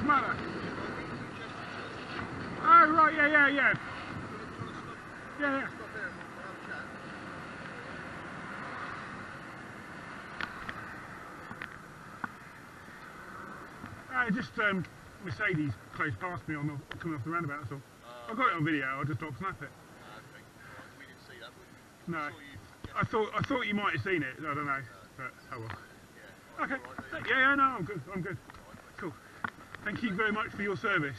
What's the matter? Oh, right, yeah, yeah, yeah. Yeah, yeah. Uh, just um, Mercedes closed past me on the, coming off the roundabout, that's all. Uh, I got it on video, I'll just thought snap it. No. I thought I thought you might have seen it. I don't know, but oh well. Okay. Yeah, yeah, no, I'm good. I'm good. Thank you very much for your service.